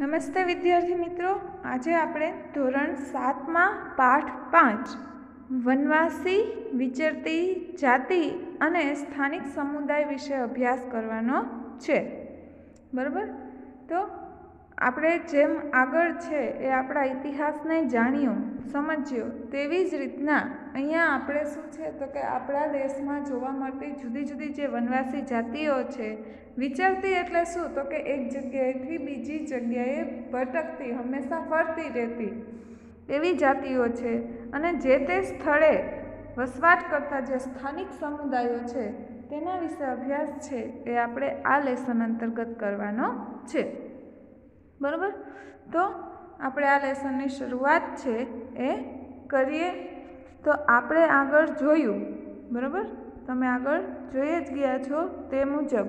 નમસ્તે વિદ્યાર્થી મિત્રો. આજે આપણે ધોરણ સાતમાં પાઠ પાંચ, વનવાસી, વિચરતી જાતિ અને સ્થાનિક સમુદાય વિશે અભ્યાસ કરવાનો છે. બરાબર? તો આપણે જેમ આગળ છે એ આપણા ઇતિહાસને જાણ્યો, સમજ્યો, તેવી જ રીતના અહીંયા આપણે શું છે? તો કે આપણા દેશમાં જોવા મળતી જુદી જુદી જે વનવાસી જાતિઓ છે, વિચરતી એટલે શું? તો કે એક જગ્યાએથી બીજી જગ્યાએ ભટકતી, હંમેશા ફરતી રહેતી એવી જાતિઓ છે. અને જે તે સ્થળે વસવાટ કરતા જે સ્થાનિક સમુદાયો છે, તેના વિશે અભ્યાસ છે એ આપણે આ લેસન અંતર્ગત કરવાનો છે. બરાબર? તો આપણે આ લેસનની શરૂઆત છે એ કરીએ. તો આપણે આગળ જોયું, બરાબર? તમે આગળ જોઈ જ ગયા છો તે મુજબ.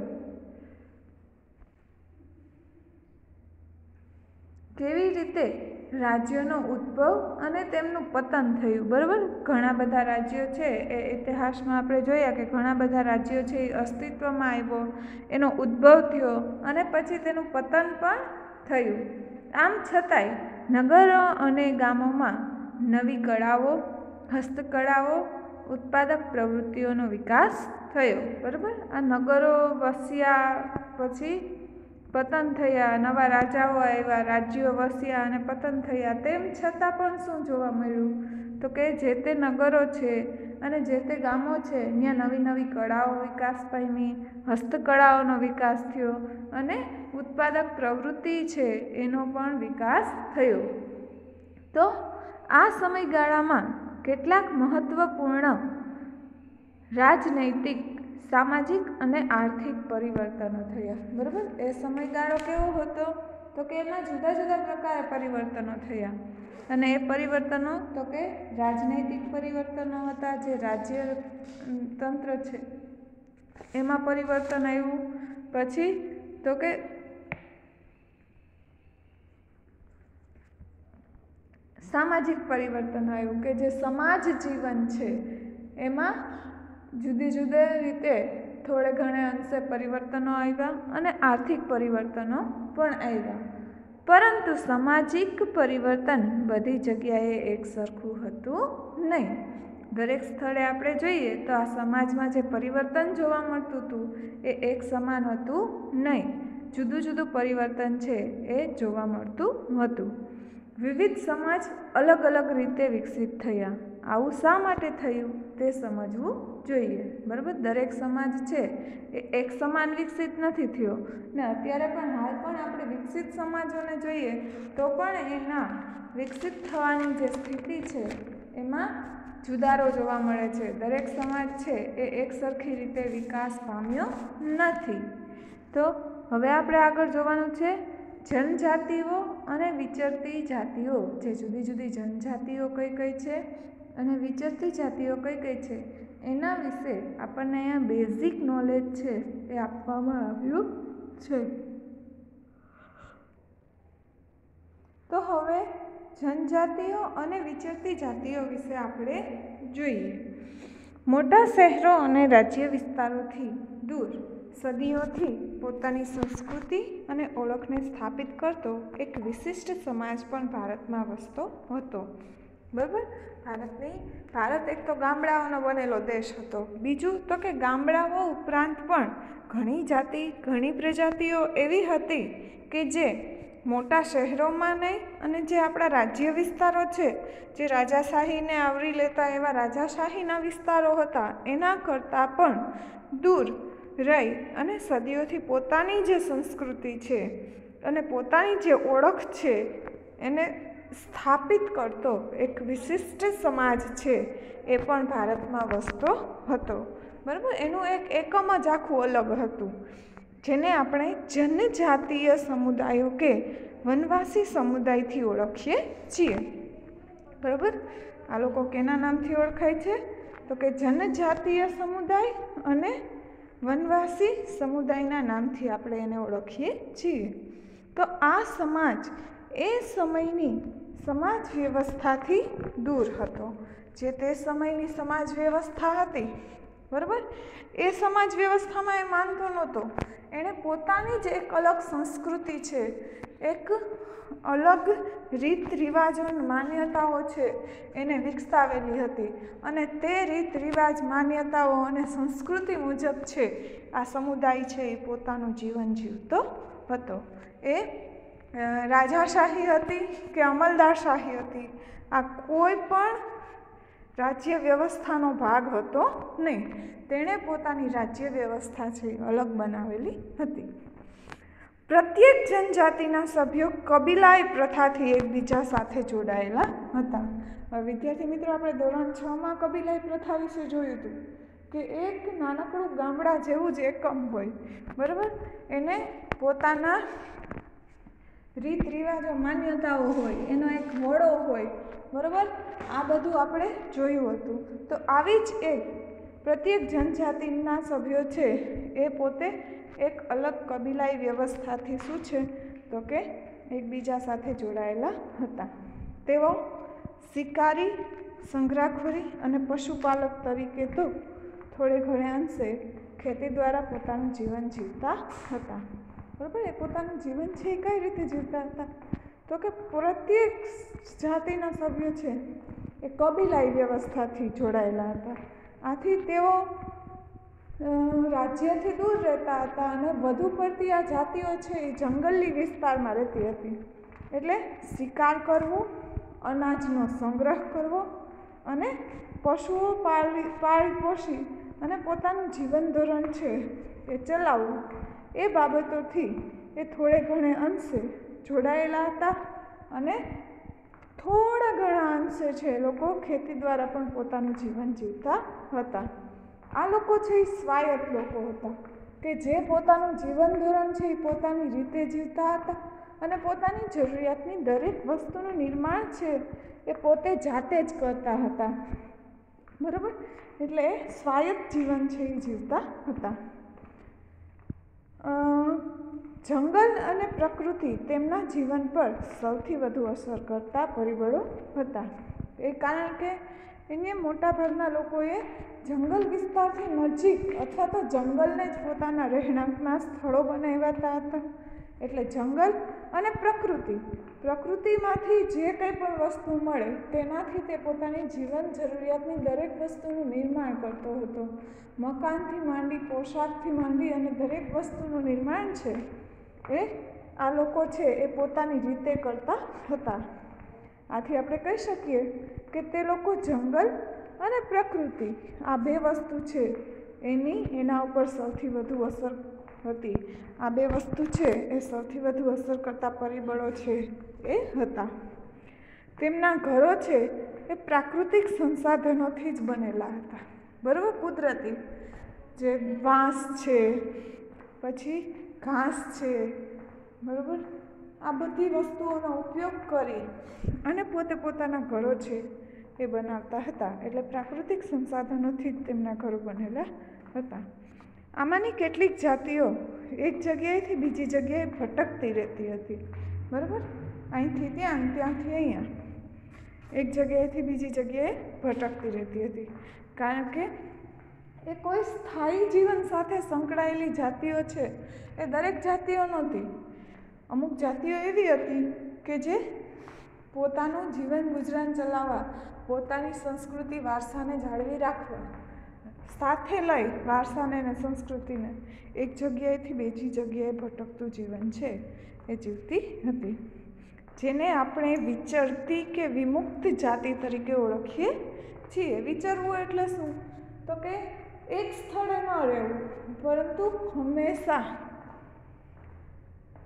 કેવી રીતે રાજ્યોનો ઉદ્ભવ અને તેમનું પતન થયું, બરાબર? ઘણા બધા રાજ્યો છે, એ ઇતિહાસમાં આપણે જોયા કે ઘણા બધા રાજ્યો છે એ અસ્તિત્વમાં આવ્યો, એનો ઉદ્ભવ થયો અને પછી તેનું પતન પણ થયું. આમ છતાંય નગરો અને ગામોમાં નવી કળાઓ, હસ્તકળાઓ, ઉત્પાદક પ્રવૃત્તિઓનો વિકાસ થયો. બરાબર? આ નગરો વસ્યા પછી પતન થયા, નવા રાજાઓ આવ્યા, રાજ્યો વસ્યા અને પતન થયા. તેમ છતાં પણ શું જોવા મળ્યું? તો કે જે તે નગરો છે અને જે તે ગામો છે, ત્યાં નવી નવી કળાઓ વિકાસ પામી, હસ્તકળાઓનો વિકાસ થયો અને ઉત્પાદક પ્રવૃત્તિ છે એનો પણ વિકાસ થયો. તો આ સમયગાળામાં કેટલાક મહત્ત્વપૂર્ણ રાજનૈતિક, સામાજિક અને આર્થિક પરિવર્તનો થયા. બરાબર? એ સમયગાળો કેવો હતો? તો કે એમાં જુદા જુદા પ્રકારે પરિવર્તનો થયા. અને એ પરિવર્તનો તો કે રાજનૈતિક પરિવર્તનો હતા જે રાજ્ય તંત્ર છે, એમાં પરિવર્તન આવ્યું. પછી તો કે સામાજિક પરિવર્તન આવ્યું કે જે સમાજ જીવન છે, એમાં જુદી જુદી રીતે થોડે ઘણે અંશે પરિવર્તનો આવ્યા અને આર્થિક પરિવર્તનો પણ આવ્યા. પરંતુ સામાજિક પરિવર્તન બધી જગ્યાએ એક સરખું હતું નહીં. દરેક સ્થળે આપણે જોઈએ તો આ સમાજમાં જે પરિવર્તન જોવા મળતું હતું એ એક સમાન હતું નહીં. જુદું જુદું પરિવર્તન છે એ જોવા મળતું હતું. વિવિધ સમાજ અલગ અલગ રીતે વિકસિત થયા. આવું શા માટે થયું તે સમજવું જોઈએ. બરાબર? દરેક સમાજ છે એ એક સમાન વિકસિત નથી થયો. ને અત્યારે પણ હાલ પણ આપણે વિકસિત સમાજોને જોઈએ તો પણ એના વિકસિત થવાની જે સ્થિતિ છે એમાં જુદારો જોવા મળે છે. દરેક સમાજ છે એ એક સરખી રીતે વિકાસ પામ્યો નથી. તો હવે આપણે આગળ જોવાનું છે જનજાતિઓ અને વિચરતી જાતિઓ. જે જુદી જુદી જનજાતિઓ કઈ કઈ છે અને વિચરતી જાતિઓ કઈ કઈ છે, એના વિશે આપણને અહીંયા બેઝિક નોલેજ છે એ આપવામાં આવ્યું છે. તો હવે જનજાતિઓ અને વિચરતી જાતિઓ વિશે આપણે જોઈએ. મોટા શહેરો અને રાજ્ય વિસ્તારોથી દૂર સદીઓથી પોતાની સંસ્કૃતિ અને ઓળખને સ્થાપિત કરતો એક વિશિષ્ટ સમાજ પણ ભારતમાં વસતો હતો. બરાબર? ભારતની, ભારત એક તો ગામડાઓનો બનેલો દેશ હતો. બીજું તો કે ગામડાઓ ઉપરાંત પણ ઘણી જાતિ, ઘણી પ્રજાતિઓ એવી હતી કે જે મોટા શહેરોમાં નહીં અને જે આપણા રાજ્ય વિસ્તારો છે, જે રાજાશાહીને આવરી લેતા એવા રાજાશાહીના વિસ્તારો હતા, એના કરતાં પણ દૂર રહી અને સદીઓથી પોતાની જે સંસ્કૃતિ છે અને પોતાની જે ઓળખ છે એને સ્થાપિત કરતો એક વિશિષ્ટ સમાજ છે એ પણ ભારતમાં વસતો હતો. બરાબર? એનું એક એકમ જ આખું અલગ હતું. જેને આપણે જનજાતીય સમુદાયો કે વનવાસી સમુદાયથી ઓળખીએ છીએ. બરાબર? આ લોકો કેના નામથી ઓળખાય છે? તો કે જનજાતીય સમુદાય અને વનવાસી સમુદાયના નામથી આપણે એને ઓળખીએ છીએ. તો આ સમાજ એ સમયની સમાજ વ્યવસ્થાથી દૂર હતો. જે તે સમયની સમાજ વ્યવસ્થા હતી, બરાબર? એ સમાજ વ્યવસ્થામાં એ માનતો નહોતો. એણે પોતાની જ એક અલગ સંસ્કૃતિ છે. એક અલગ રીત રિવાજો માન્યતાઓ છે, એને વિકસાવેલી હતી. અને તે રીત રિવાજ માન્યતાઓ અને સંસ્કૃતિ મુજબ છે. આ સમુદાય છે એ પોતાનું જીવન જીવતો હતો. એ રાજાશાહી હતી કે અમલદારશાહી હતી? આ કોઈ પણ રાજ્ય વ્યવસ્થાનો ભાગ હતો નહીં. તેણે પોતાની રાજ્ય વ્યવસ્થા છે અલગ બનાવેલી હતી. પ્રત્યેક જનજાતિના સભ્યો કબીલાઈ પ્રથાથી એકબીજા સાથે જોડાયેલા હતા. વિદ્યાર્થી મિત્રો, આપણે ધોરણ છમાં કબીલાઈ પ્રથા વિશે જોયું હતું કે એક નાનકડું ગામડા જેવું જ એકમ હોય, બરાબર? એને પોતાના રીત રિવાજો, માન્યતાઓ હોય, એનો એક વડો હોય, બરાબર? આ બધું આપણે જોયું હતું. તો આવી જ એક પ્રત્યેક જનજાતિના સભ્યો છે, એ પોતે એક અલગ કબીલાઈ વ્યવસ્થાથી શું છે? તો કે એકબીજા સાથે જોડાયેલા હતા. તેઓ શિકારી સંગ્રાખોરી અને પશુપાલક તરીકે તો થોડે ઘણે અંશે ખેતી દ્વારા પોતાનું જીવન જીવતા હતા. બરાબર? એ પોતાનું જીવન છે એ કઈ રીતે જીવતા હતા? તો કે પ્રત્યેક જાતિના સભ્યો છે, એ કબીલાઈ વ્યવસ્થાથી જોડાયેલા હતા. આથી તેઓ રાજ્યથી દૂર રહેતા હતા અને વધુ પડતી આ જાતિઓ છે એ જંગલી વિસ્તારમાં રહેતી હતી. એટલે શિકાર કરવો, અનાજનો સંગ્રહ કરવો અને પશુઓ પાળી પાળી પોષી અને પોતાનું જીવન ધોરણ છે એ ચલાવવું. એ બાબતોથી એ થોડે ઘણે અંશે જોડાયેલા હતા અને થોડા ઘણા અંશે છે લોકો ખેતી દ્વારા પણ પોતાનું જીવન જીવતા હતા. આ લોકો છે એ સ્વાયત્ત લોકો હતા કે જે પોતાનું જીવન ધોરણ છે એ પોતાની રીતે જીવતા હતા અને પોતાની જરૂરિયાતની દરેક વસ્તુનું નિર્માણ છે એ પોતે જાતે જ કરતા હતા. બરાબર? એટલે સ્વાયત્ત જીવન છે એ જીવતા હતા. જંગલ અને પ્રકૃતિ તેમના જીવન પર સૌથી વધુ અસર કરતા પરિબળો હતા. એ કારણ કે એને મોટાભાગના લોકોએ જંગલ વિસ્તારથી નજીક અથવા તો જંગલને જ પોતાના રહેણાંકના સ્થળો બનાવ્યા હતા. એટલે જંગલ અને પ્રકૃતિ, પ્રકૃતિમાંથી જે કંઈ પણ વસ્તુ મળે તેનાથી તે પોતાની જીવન જરૂરિયાતની દરેક વસ્તુનું નિર્માણ કરતો હતો. મકાનથી માંડી, પોશાકથી માંડી અને દરેક વસ્તુનું નિર્માણ છે. એ આ લોકો છે એ પોતાની રીતે કરતા હતા. આથી આપણે કહી શકીએ કે તે લોકો જંગલ અને પ્રકૃતિ, આ બે વસ્તુ છે, એની એના ઉપર સૌથી વધુ અસર હતી. આ બે વસ્તુ છે એ સૌથી વધુ અસર કરતા પરિબળો છે એ હતા. તેમના ઘરો છે એ પ્રાકૃતિક સંસાધનોથી જ બનેલા હતા. બરાબર? કુદરતી. જે વાંસ છે, પછી ઘાસ છે. બરાબર? આ બધી વસ્તુઓનો ઉપયોગ કરી અને પોતે પોતાના ઘરો છે એ બનાવતા હતા. એટલે પ્રાકૃતિક સંસાધનોથી જ તેમના ઘરો બનેલા હતા. આમાંની કેટલીક જાતિઓ એક જગ્યાએથી બીજી જગ્યાએ ભટકતી રહેતી હતી. બરાબર? અહીંથી ત્યાં ત્યાંથી અહીંયા. એક જગ્યાએથી બીજી જગ્યાએ ભટકતી રહેતી હતી. કારણ કે એ કોઈ સ્થાયી જીવન સાથે સંકળાયેલી જાતિઓ છે. એ દરેક જાતિઓ નહોતી. અમુક જાતિઓ એવી હતી કે જે પોતાનું જીવન ગુજરાન ચલાવવા, પોતાની સંસ્કૃતિ વારસાને જાળવી રાખવા, સાથે લઈ વારસાને અને સંસ્કૃતિને એક જગ્યાએથી બીજી જગ્યાએ ભટકતું જીવન છે એ જીવતી હતી. જેને આપણે વિચરતી કે વિમુક્ત જાતિ તરીકે ઓળખીએ છીએ. વિચરવું એટલે શું? તો કે એક સ્થળે ન રહેવું, પરંતુ હંમેશા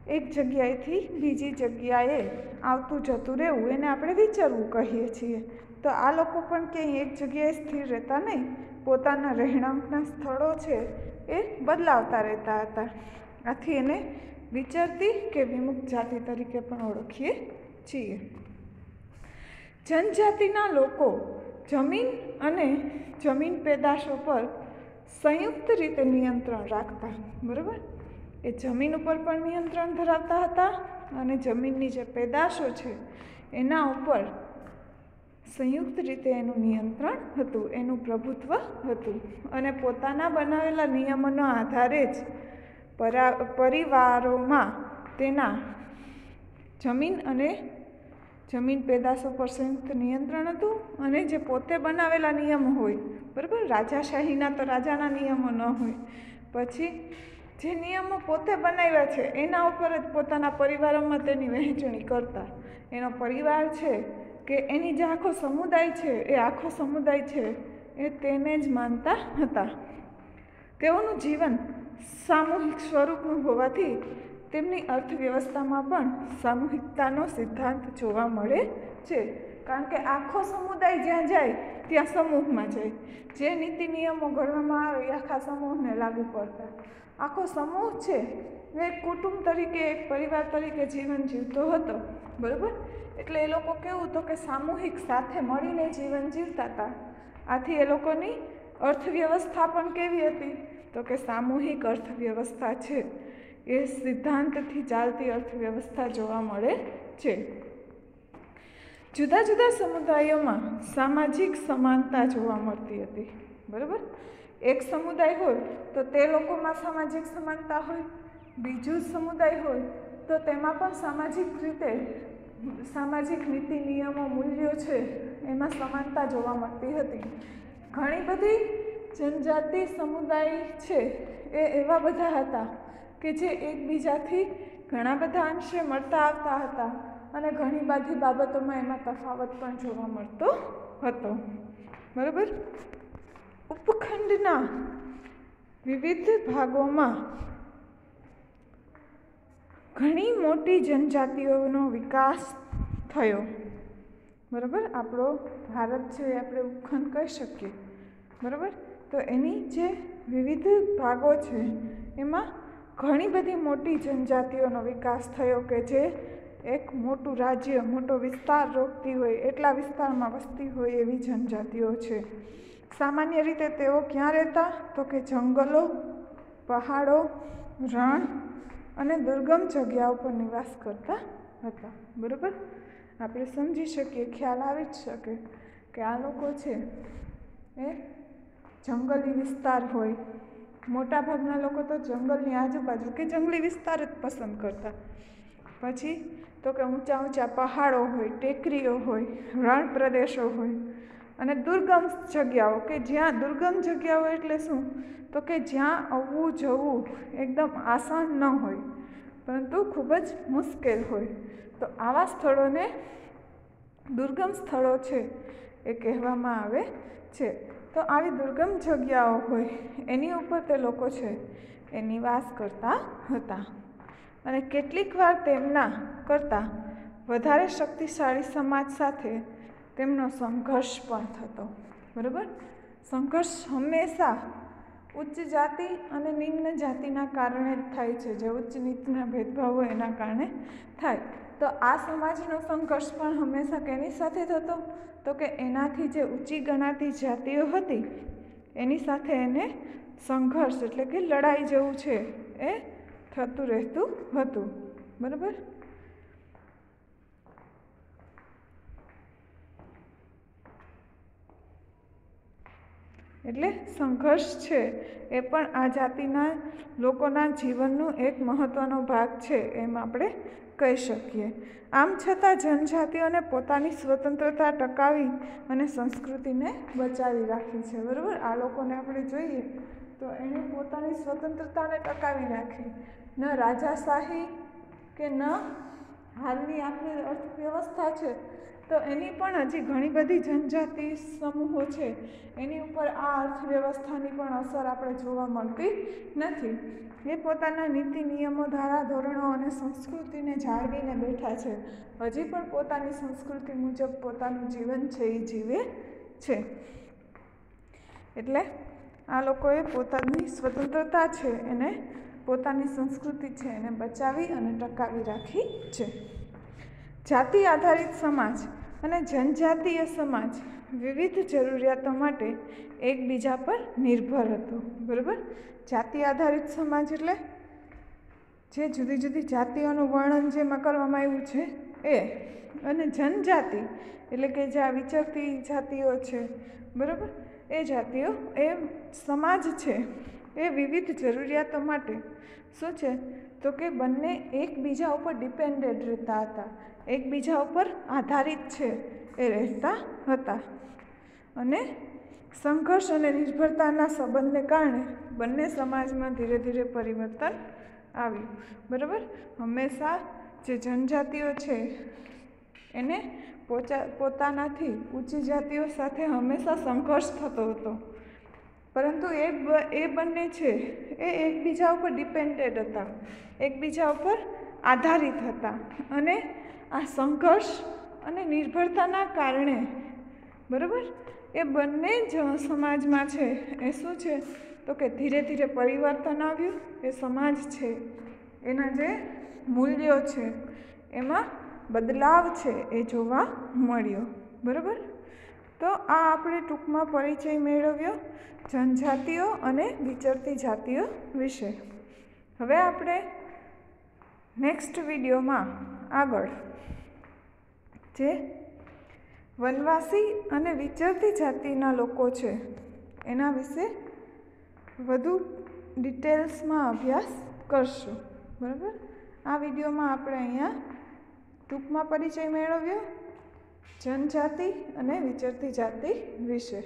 એક જગ્યાએથી બીજી જગ્યાએ આવતું જતું રહેવું, એને આપણે વિચારવું કહીએ છીએ. તો આ લોકો પણ ક્યાંય એક જગ્યાએ સ્થિર રહેતા નહીં, પોતાના રહેણાંકના સ્થળો છે એ બદલાવતા રહેતા હતા. આથી એને વિચારતી કે વિમુક્ત જાતિ તરીકે પણ ઓળખીએ છીએ. જનજાતિના લોકો જમીન અને જમીન પેદાશો પર સંયુક્ત રીતે નિયંત્રણ રાખતા, બરાબર? એ જમીન ઉપર પણ નિયંત્રણ ધરાવતા હતા અને જમીનની જે પેદાશો છે, એના ઉપર સંયુક્ત રીતે એનું નિયંત્રણ હતું, એનું પ્રભુત્વ હતું. અને પોતાના બનાવેલા નિયમોના આધારે જ પરા, પરિવારોમાં તેના જમીન અને જમીન પેદાશો પર સંયુક્ત નિયંત્રણ હતું અને જે પોતે બનાવેલા નિયમો હોય, બરાબર? રાજાશાહીના તો રાજાના નિયમો ન હોય. પછી જે નિયમો પોતે બનાવ્યા છે, એના ઉપર જ પોતાના પરિવારોમાં તેની વહેંચણી કરતા. એનો પરિવાર છે કે એની જે આખો સમુદાય છે, એ આખો સમુદાય છે, એ તેને જ માનતા હતા. તેઓનું જીવન સામૂહિક સ્વરૂપનું હોવાથી તેમની અર્થવ્યવસ્થામાં પણ સામૂહિકતાનો સિદ્ધાંત જોવા મળે છે. કારણ કે આખો સમુદાય જ્યાં જાય, ત્યાં સમૂહમાં જાય. જે નીતિ નિયમો ઘડવામાં આવે, એ આખા સમૂહને લાગુ પડતા. આખો સમૂહ છે એ કુટુંબ તરીકે, એક પરિવાર તરીકે જીવન જીવતો હતો. બરાબર? એટલે એ લોકો કેવું તો કે સામૂહિક સાથે મળીને જીવન જીવતા હતા. આથી એ લોકોની અર્થવ્યવસ્થા પણ કેવી હતી? તો કે સામૂહિક અર્થવ્યવસ્થા છે. એ સિદ્ધાંતથી ચાલતી અર્થવ્યવસ્થા જોવા મળે છે. જુદા જુદા સમુદાયોમાં સામાજિક સમાનતા જોવા મળતી હતી. બરાબર? એક સમુદાય હોય તો તે લોકોમાં સામાજિક સમાનતા હોય. બીજું સમુદાય હોય તો તેમાં પણ સામાજિક રીતે સામાજિક નીતિ, નિયમો, મૂલ્યો છે એમાં સમાનતા જોવા મળતી હતી. ઘણી બધી જનજાતિ સમુદાય છે એ એવા બધા હતા કે જે એકબીજાથી ઘણા બધા અંશે મળતા આવતા હતા અને ઘણી બધી બાબતોમાં એમાં તફાવત પણ જોવા મળતો હતો. બરાબર? ઉપખંડના વિવિધ ભાગોમાં ઘણી મોટી જનજાતિઓનો વિકાસ થયો. બરાબર? આપણો ભારત છે એ આપણે ઉપખંડ કહી શકીએ. બરાબર? તો એની જે વિવિધ ભાગો છે, એમાં ઘણી બધી મોટી જનજાતિઓનો વિકાસ થયો કે જે એક મોટું રાજ્ય, મોટો વિસ્તાર રોકતી હોય, એટલા વિસ્તારમાં વસતી હોય એવી જનજાતિઓ છે. સામાન્ય રીતે તેઓ ક્યાં રહેતા? તો કે જંગલો, પહાડો, રણ અને દુર્ગમ જગ્યાઓ પર નિવાસ કરતા હતા. બરાબર? આપણે સમજી શકીએ, ખ્યાલ આવી જ શકે કે આ લોકો છે, એ જંગલી વિસ્તાર હોય. મોટાભાગના લોકો તો જંગલની આજુબાજુ કે જંગલી વિસ્તાર જ પસંદ કરતા. પછી તો કે ઊંચા ઊંચા પહાડો હોય, ટેકરીઓ હોય, રણ પ્રદેશો હોય અને દુર્ગમ જગ્યાઓ કે જ્યાં દુર્ગમ જગ્યાઓ એટલે શું? તો કે જ્યાં આવવું જવું એકદમ આસાન ન હોય, પરંતુ ખૂબ જ મુશ્કેલ હોય. તો આવા સ્થળોને દુર્ગમ સ્થળો છે એ કહેવામાં આવે છે. તો આવી દુર્ગમ જગ્યાઓ હોય, એની ઉપર તે લોકો છે, એ નિવાસ કરતા હતા. અને કેટલીક વાર તેમના કરતાં વધારે શક્તિશાળી સમાજ સાથે તેમનો સંઘર્ષ પણ થતો. બરાબર? સંઘર્ષ હંમેશા ઉચ્ચ જાતિ અને નિમ્ન જાતિના કારણે જ થાય છે. જે ઉચ્ચ નીચના ભેદભાવો એના કારણે થાય. તો આ સમાજનો સંઘર્ષ પણ હંમેશા કેની સાથે થતો? તો કે એનાથી જે ઊંચી ગણાતી જાતિઓ હતી, એની સાથે એને સંઘર્ષ એટલે કે લડાઈ જેવું છે એ થતું રહેતું હતું. બરાબર? એટલે સંઘર્ષ છે એ પણ આ જાતિના લોકોના જીવનનું એક મહત્ત્વનો ભાગ છે, એમ આપણે કહી શકીએ. આમ છતાં જનજાતિઓને પોતાની સ્વતંત્રતા ટકાવી અને સંસ્કૃતિને બચાવી રાખી છે. બરાબર? આ લોકોને આપણે જોઈએ તો એણે પોતાની સ્વતંત્રતાને ટકાવી રાખી. ન રાજાશાહી કે ન હાલની આપણી અર્થવ્યવસ્થા છે. તો એની પણ હજી ઘણી બધી જનજાતિ સમૂહો છે. એની ઉપર આ અર્થવ્યવસ્થાની પણ અસર આપણે જોવા મળતી નથી. એ પોતાના નીતિ, નિયમો, ધારા, ધોરણો અને સંસ્કૃતિને જાળવીને બેઠા છે. હજી પણ પોતાની સંસ્કૃતિ મુજબ પોતાનું જીવન છે, એ જીવે છે. એટલે આ લોકોએ પોતાની સ્વતંત્રતા છે, એને પોતાની સંસ્કૃતિ છે, એને બચાવી અને ટકાવી રાખી છે. જાતિ આધારિત સમાજ અને જનજાતીય સમાજ વિવિધ જરૂરિયાતો માટે એકબીજા પર નિર્ભર હતો. બરાબર? જાતિ આધારિત સમાજ એટલે જે જુદી જુદી જાતિઓનું વર્ણન જેમાં કરવામાં આવ્યું છે એ. અને જનજાતિ એટલે કે જે આ વિચરતી જાતિઓ છે. બરાબર? એ જાતિઓ, એ સમાજ છે. એ વિવિધ જરૂરિયાતો માટે શું છે? તો કે બંને એકબીજા ઉપર ડિપેન્ડેડ રહેતા હતા. એકબીજા ઉપર આધારિત છે, એ રહેતા હતા. અને સંઘર્ષ અને નિર્ભરતાના સંબંધને કારણે બંને સમાજમાં ધીરે ધીરે પરિવર્તન આવ્યું. બરાબર? હંમેશા જે જનજાતિઓ છે, એને પોચા, પોતાનાથી ઊંચી જાતિઓ સાથે હંમેશા સંઘર્ષ થતો હતો. પરંતુ એ એ બંને છે, એ એકબીજા ઉપર ડિપેન્ડેડ હતા. એકબીજા ઉપર આધારિત હતા. અને આ સંઘર્ષ અને નિર્ભરતાના કારણે, બરાબર? એ બંને જ સમાજમાં છે. એ શું છે? તો કે ધીરે ધીરે પરિવર્તન આવ્યું. એ સમાજ છે. એના જે મૂલ્યો છે, એમાં બદલાવ છે એ જોવા મળ્યો. બરાબર? તો આ આપણે ટૂંકમાં પરિચય મેળવ્યો જનજાતિઓ અને વિચરતી જાતિઓ વિશે. હવે આપણે નેક્સ્ટ વિડીયોમાં આગળ. જે વનવાસી અને વિચરતી જાતિના લોકો છે, એના વિશે વધુ ડિટેલ્સમાં અભ્યાસ કરશું. બરાબર? આ વિડીયોમાં આપણે અહીંયા ટૂંકમાં પરિચય મેળવ્યો. જનજાતિ અને વિચરતી જાતિ વિશે.